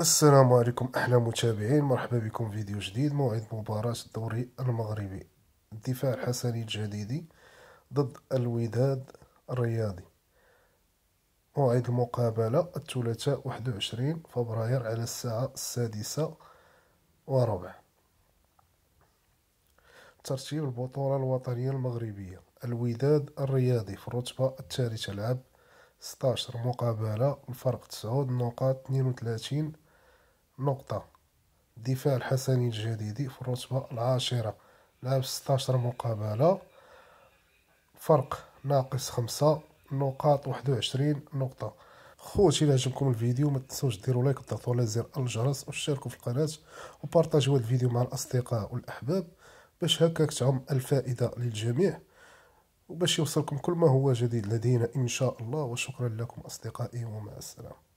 السلام عليكم أحلى متابعين. مرحبا بكم في فيديو جديد موعد مباراة الدوري المغربي. الدفاع الحسني الجديدي ضد الوداد الرياضي. موعد المقابلة الثلاثاء 21 فبراير على الساعة السادسة وربع. ترتيب البطولة الوطنية المغربية. الوداد الرياضي في الرتبة الثالثة لعب 16 مقابلة الفرق 9 نقاط 32 نقطة. الدفاع الحسني الجديدي في الرتبة العاشرة. لعب 16 مقابلة. فرق ناقص خمسة. نقاط واحد وعشرين نقطة. خوتي إلا عجبكم الفيديو ما تنسوش ديروا لايك وتضغطوا على زر الجرس واشتركوا في القناة وبارطاجيو الفيديو مع الأصدقاء والأحباب باش هكاك تعم الفائدة للجميع وباش يوصلكم كل ما هو جديد لدينا إن شاء الله. وشكرا لكم أصدقائي ومع السلامة.